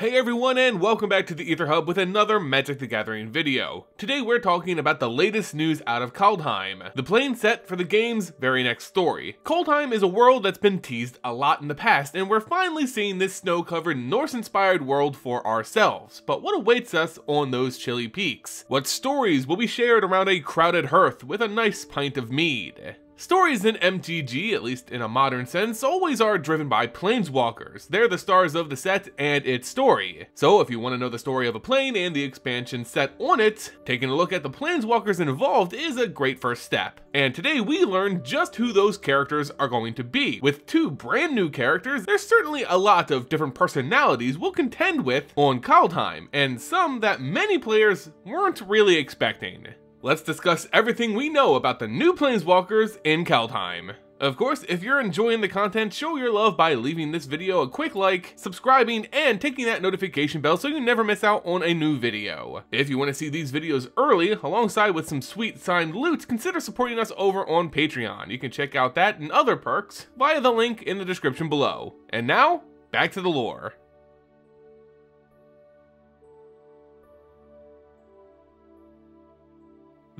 Hey everyone and welcome back to the Aether Hub with another Magic the Gathering video. Today we're talking about the latest news out of Kaldheim, the plane set for the game's very next story. Kaldheim is a world that's been teased a lot in the past and we're finally seeing this snow-covered Norse-inspired world for ourselves. But what awaits us on those chilly peaks? What stories will be shared around a crowded hearth with a nice pint of mead? Stories in MTG, at least in a modern sense, always are driven by planeswalkers. They're the stars of the set and its story. So if you want to know the story of a plane and the expansion set on it, taking a look at the planeswalkers involved is a great first step. And today we learn just who those characters are going to be. With two brand new characters, there's certainly a lot of different personalities we'll contend with on Kaldheim, and some that many players weren't really expecting let's discuss everything we know about the new Planeswalkers in Kaldheim. Of course, if you're enjoying the content, show your love by leaving this video a quick like, subscribing, and taking that notification bell so you never miss out on a new video. If you want to see these videos early, alongside with some sweet signed loot, consider supporting us over on Patreon. You can check out that and other perks via the link in the description below. And now, back to the lore.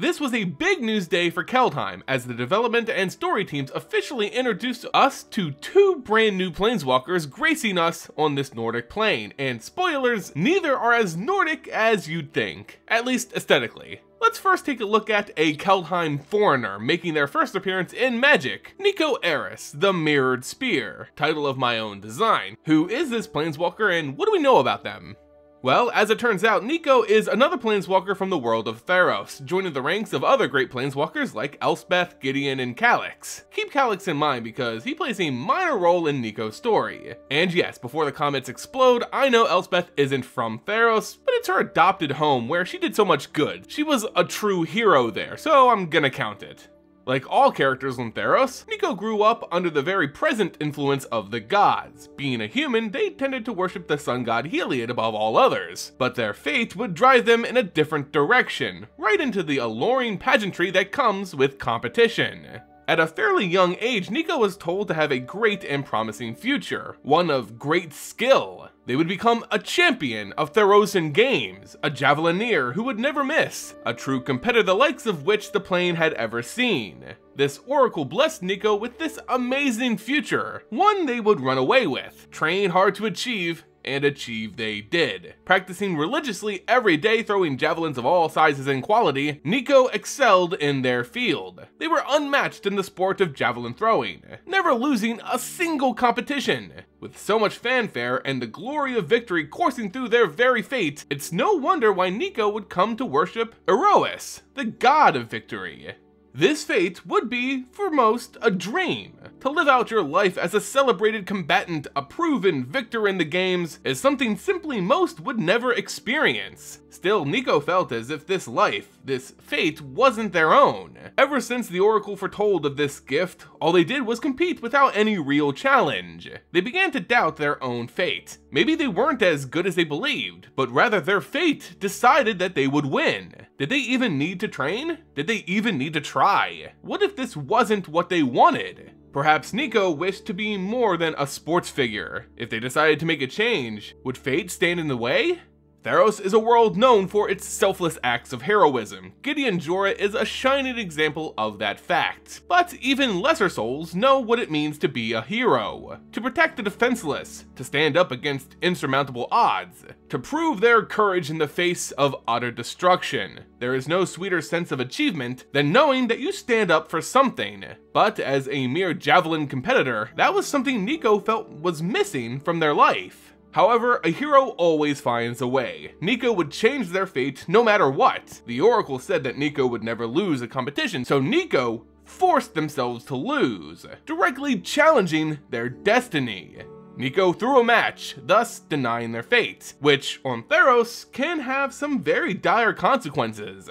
This was a big news day for Kaldheim, as the development and story teams officially introduced us to two brand new planeswalkers gracing us on this Nordic plane, and spoilers, neither are as Nordic as you'd think, at least aesthetically. Let's first take a look at a Kaldheim foreigner making their first appearance in Magic, Niko Aris, the Mirrored Spear, title of my own design. Who is this planeswalker and what do we know about them? Well, as it turns out, Niko is another planeswalker from the world of Theros, joining the ranks of other great planeswalkers like Elspeth, Gideon, and Calix. Keep Calix in mind because he plays a minor role in Niko's story. And yes, before the comments explode, I know Elspeth isn't from Theros, but it's her adopted home where she did so much good. She was a true hero there, so I'm gonna count it. Like all characters on Theros, Niko grew up under the very present influence of the gods. Being a human, they tended to worship the sun god Heliod above all others, but their fate would drive them in a different direction, right into the alluring pageantry that comes with competition. At a fairly young age, Niko was told to have a great and promising future, one of great skill, they would become a champion of Therosan games, a javelineer who would never miss, a true competitor the likes of which the plane had ever seen. This oracle blessed Niko with this amazing future, one they would run away with, train hard to achieve, and achieve they did. Practicing religiously every day throwing javelins of all sizes and quality, Niko excelled in their field. They were unmatched in the sport of javelin throwing, never losing a single competition. With so much fanfare and the glory of victory coursing through their very fate, it's no wonder why Niko would come to worship Iroas, the god of victory. This fate would be, for most, a dream. To live out your life as a celebrated combatant, a proven victor in the games, is something simply most would never experience. Still, Niko felt as if this life, this fate, wasn't their own. Ever since the Oracle foretold of this gift, all they did was compete without any real challenge. They began to doubt their own fate. Maybe they weren't as good as they believed, but rather their fate decided that they would win. Did they even need to train? Did they even need to try? What if this wasn't what they wanted? Perhaps Niko wished to be more than a sports figure. If they decided to make a change, would fate stand in the way? Theros is a world known for its selfless acts of heroism. Gideon Jura is a shining example of that fact. But even lesser souls know what it means to be a hero. To protect the defenseless, to stand up against insurmountable odds, to prove their courage in the face of utter destruction. There is no sweeter sense of achievement than knowing that you stand up for something. But as a mere javelin competitor, that was something Niko felt was missing from their life. However, a hero always finds a way. Niko would change their fate no matter what. The Oracle said that Niko would never lose a competition, so Niko forced themselves to lose, directly challenging their destiny. Niko threw a match, thus denying their fate, which on Theros can have some very dire consequences.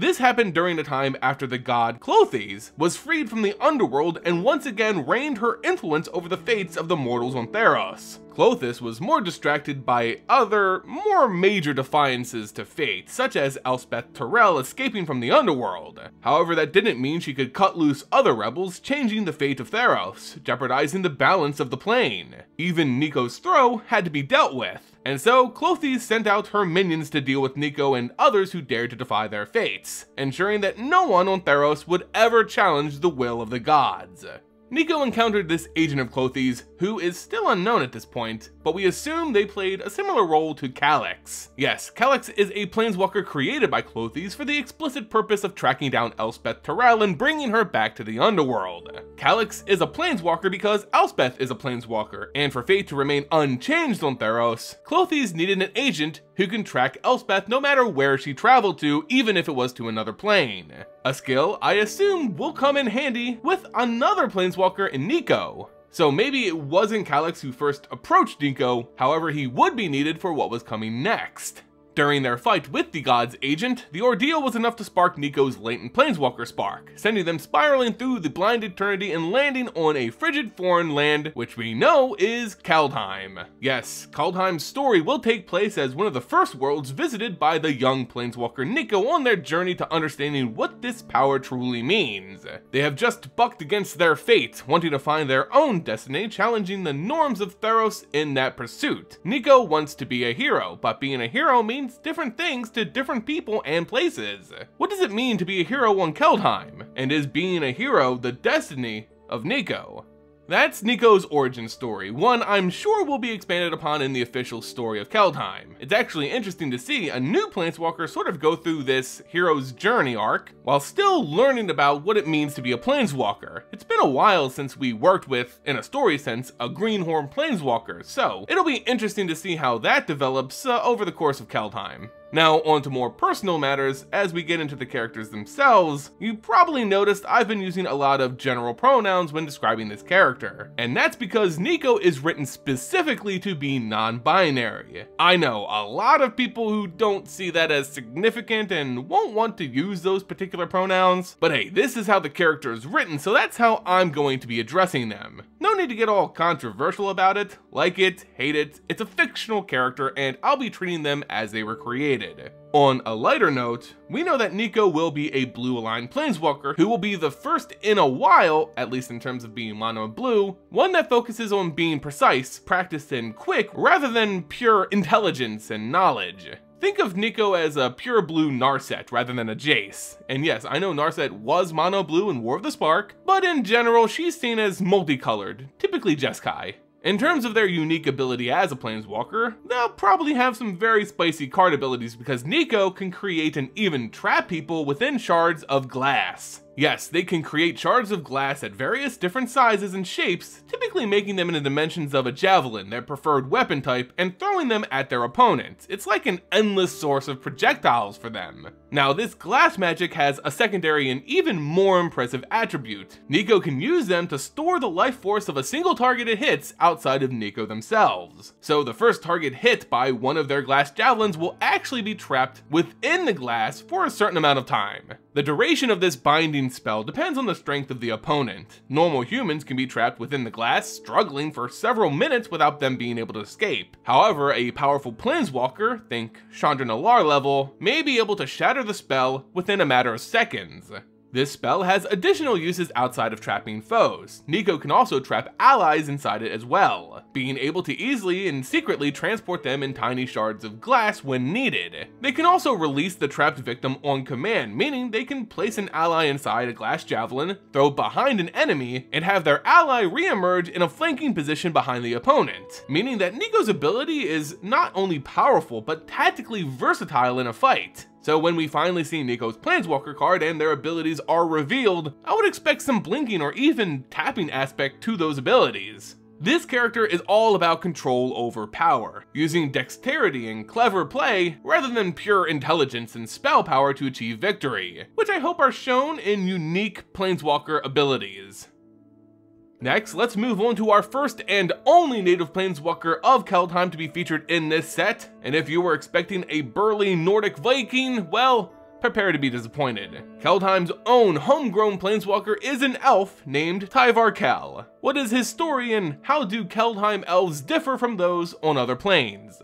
This happened during the time after the god Klothys was freed from the underworld and once again reigned her influence over the fates of the mortals on Theros. Klothys was more distracted by other, more major defiances to fate, such as Elspeth Tirel escaping from the underworld. However, that didn't mean she could cut loose other rebels, changing the fate of Theros, jeopardizing the balance of the plane. Even Niko's throw had to be dealt with, and so Klothys sent out her minions to deal with Niko and others who dared to defy their fates, ensuring that no one on Theros would ever challenge the will of the gods. Niko encountered this agent of Klothys, who is still unknown at this point, but we assume they played a similar role to Calix. Yes, Calix is a planeswalker created by Klothys for the explicit purpose of tracking down Elspeth Tirel and bringing her back to the underworld. Calix is a planeswalker because Elspeth is a planeswalker, and for fate to remain unchanged on Theros, Klothys needed an agent who can track Elspeth no matter where she traveled to, even if it was to another plane. A skill I assume will come in handy with another planeswalker in Niko. So maybe it wasn't Calix who first approached Niko, however he would be needed for what was coming next. During their fight with the God's agent, the ordeal was enough to spark Niko's latent planeswalker spark, sending them spiraling through the blind eternity and landing on a frigid foreign land which we know is Kaldheim. Yes, Kaldheim's story will take place as one of the first worlds visited by the young planeswalker Niko on their journey to understanding what this power truly means. They have just bucked against their fate, wanting to find their own destiny, challenging the norms of Theros in that pursuit. Niko wants to be a hero, but being a hero means means different things to different people and places. What does it mean to be a hero on Kaldheim? And is being a hero the destiny of Niko? That's Niko's origin story, one I'm sure will be expanded upon in the official story of Kaldheim. It's actually interesting to see a new Planeswalker sort of go through this hero's journey arc, while still learning about what it means to be a Planeswalker. It's been a while since we worked with, in a story sense, a Greenhorn Planeswalker, so it'll be interesting to see how that develops uh, over the course of Kaldheim. Now, on to more personal matters, as we get into the characters themselves, you probably noticed I've been using a lot of general pronouns when describing this character, and that's because Niko is written specifically to be non-binary. I know, a lot of people who don't see that as significant and won't want to use those particular pronouns, but hey, this is how the character is written, so that's how I'm going to be addressing them. No need to get all controversial about it, like it, hate it, it's a fictional character and I'll be treating them as they were created. On a lighter note, we know that Niko will be a blue aligned planeswalker who will be the first in a while, at least in terms of being mono blue, one that focuses on being precise, practiced, and quick rather than pure intelligence and knowledge. Think of Niko as a pure blue Narset rather than a Jace. And yes, I know Narset was mono blue in War of the Spark, but in general she's seen as multicolored, typically Jeskai. In terms of their unique ability as a Planeswalker, they'll probably have some very spicy card abilities because Niko can create and even trap people within shards of glass. Yes, they can create shards of glass at various different sizes and shapes, typically making them in the dimensions of a javelin, their preferred weapon type, and throwing them at their opponent. It's like an endless source of projectiles for them. Now, this glass magic has a secondary and even more impressive attribute. Niko can use them to store the life force of a single target it hits outside of Niko themselves. So the first target hit by one of their glass javelins will actually be trapped within the glass for a certain amount of time. The duration of this binding spell depends on the strength of the opponent. Normal humans can be trapped within the glass, struggling for several minutes without them being able to escape. However, a powerful planeswalker, think Chandra Nalaar level, may be able to shatter the spell within a matter of seconds. This spell has additional uses outside of trapping foes. Niko can also trap allies inside it as well, being able to easily and secretly transport them in tiny shards of glass when needed. They can also release the trapped victim on command, meaning they can place an ally inside a glass javelin, throw behind an enemy, and have their ally re-emerge in a flanking position behind the opponent, meaning that Niko's ability is not only powerful but tactically versatile in a fight. So when we finally see Niko's Planeswalker card and their abilities are revealed, I would expect some blinking or even tapping aspect to those abilities. This character is all about control over power, using dexterity and clever play rather than pure intelligence and spell power to achieve victory, which I hope are shown in unique Planeswalker abilities. Next, let's move on to our first and only native planeswalker of Kaldheim to be featured in this set. And if you were expecting a burly Nordic Viking, well, prepare to be disappointed. Kaldheim's own homegrown planeswalker is an elf named Tyvar Kell. What is his story and how do Kaldheim elves differ from those on other planes?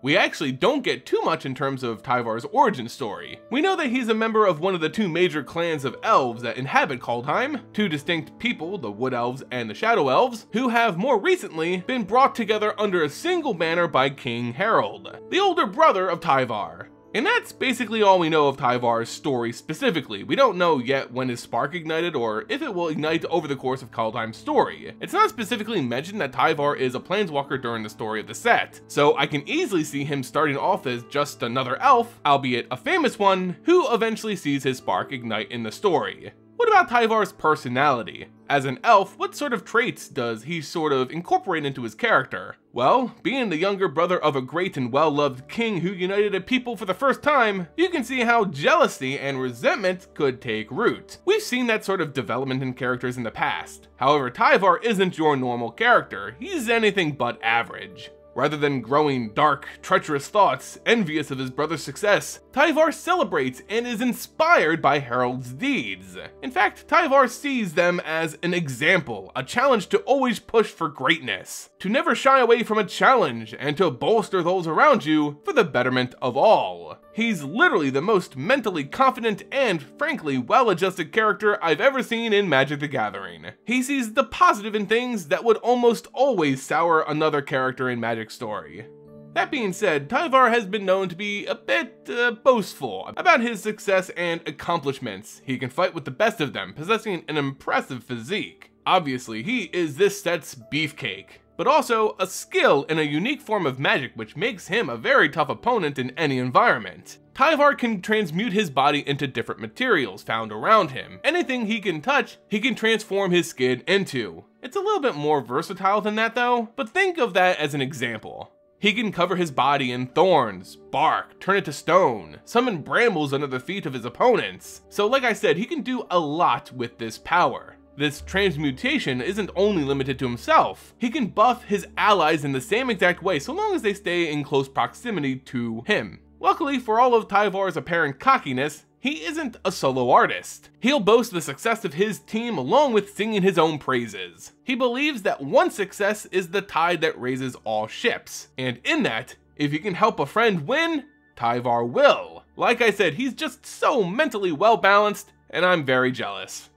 We actually don't get too much in terms of Tyvar's origin story. We know that he's a member of one of the two major clans of elves that inhabit Kaldheim, two distinct people, the Wood Elves and the Shadow Elves, who have more recently been brought together under a single banner by King Harald, the older brother of Tyvar. And that's basically all we know of Tyvar's story specifically. We don't know yet when his spark ignited or if it will ignite over the course of Kaldheim's story. It's not specifically mentioned that Tyvar is a planeswalker during the story of the set, so I can easily see him starting off as just another elf, albeit a famous one, who eventually sees his spark ignite in the story. What about Tyvar's personality? As an elf, what sort of traits does he sort of incorporate into his character? Well, being the younger brother of a great and well-loved king who united a people for the first time, you can see how jealousy and resentment could take root. We've seen that sort of development in characters in the past. However, Tyvar isn't your normal character, he's anything but average. Rather than growing dark, treacherous thoughts, envious of his brother's success, Tyvar celebrates and is inspired by Harald's deeds. In fact, Tyvar sees them as an example, a challenge to always push for greatness, to never shy away from a challenge, and to bolster those around you for the betterment of all. He's literally the most mentally confident and, frankly, well-adjusted character I've ever seen in Magic the Gathering. He sees the positive in things that would almost always sour another character in Magic story. That being said, Tyvar has been known to be a bit uh, boastful about his success and accomplishments. He can fight with the best of them, possessing an impressive physique. Obviously, he is this set's beefcake but also a skill in a unique form of magic which makes him a very tough opponent in any environment. Tyvar can transmute his body into different materials found around him. Anything he can touch, he can transform his skin into. It's a little bit more versatile than that though, but think of that as an example. He can cover his body in thorns, bark, turn it to stone, summon brambles under the feet of his opponents. So like I said, he can do a lot with this power. This transmutation isn't only limited to himself. He can buff his allies in the same exact way so long as they stay in close proximity to him. Luckily for all of Tyvar's apparent cockiness, he isn't a solo artist. He'll boast the success of his team along with singing his own praises. He believes that one success is the tide that raises all ships, and in that, if you can help a friend win, Tyvar will. Like I said, he's just so mentally well balanced, and I'm very jealous.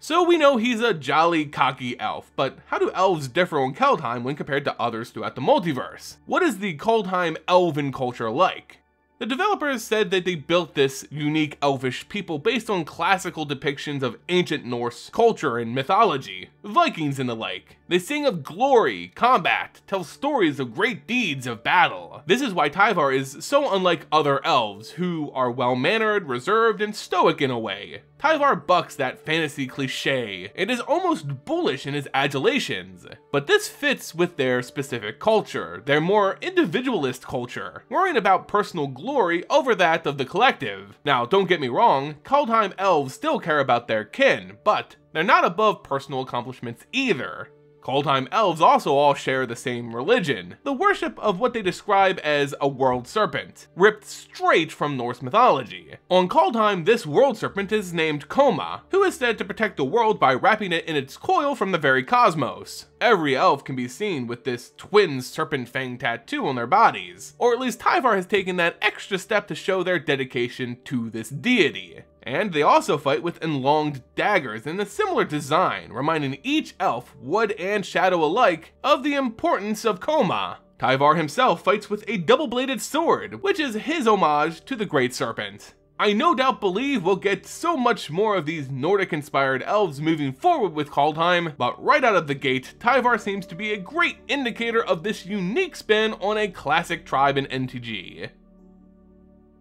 So we know he's a jolly, cocky elf, but how do elves differ in Kaldheim when compared to others throughout the multiverse? What is the Kaldheim elven culture like? The developers said that they built this unique elvish people based on classical depictions of ancient Norse culture and mythology, Vikings and the like. They sing of glory, combat, tell stories of great deeds of battle. This is why Tyvar is so unlike other elves, who are well-mannered, reserved, and stoic in a way. Tyvar bucks that fantasy cliche and is almost bullish in his adulations. But this fits with their specific culture, their more individualist culture, worrying about personal glory over that of the collective. Now, don't get me wrong, Kaldheim elves still care about their kin, but they're not above personal accomplishments either. Kaldheim elves also all share the same religion, the worship of what they describe as a world serpent, ripped straight from Norse mythology. On Kaldheim, this world serpent is named Koma, who is said to protect the world by wrapping it in its coil from the very cosmos. Every elf can be seen with this twin serpent fang tattoo on their bodies, or at least Tyvar has taken that extra step to show their dedication to this deity. And they also fight with enlonged daggers in a similar design, reminding each elf, wood and shadow alike, of the importance of Koma. Tyvar himself fights with a double-bladed sword, which is his homage to the Great Serpent. I no doubt believe we'll get so much more of these Nordic-inspired elves moving forward with Kaldheim, but right out of the gate, Tyvar seems to be a great indicator of this unique spin on a classic tribe in MTG.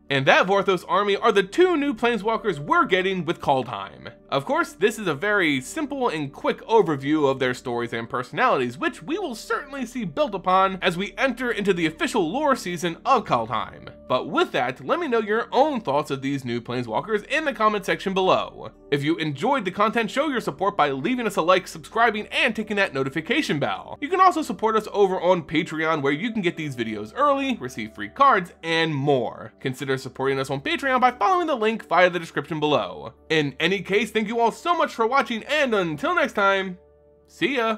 And that Vorthos army are the two new planeswalkers we're getting with Kaldheim. Of course, this is a very simple and quick overview of their stories and personalities, which we will certainly see built upon as we enter into the official lore season of Kaldheim. But with that, let me know your own thoughts of these new Planeswalkers in the comment section below. If you enjoyed the content, show your support by leaving us a like, subscribing, and ticking that notification bell. You can also support us over on Patreon where you can get these videos early, receive free cards, and more. Consider supporting us on Patreon by following the link via the description below. In any case, thank you all so much for watching, and until next time, see ya!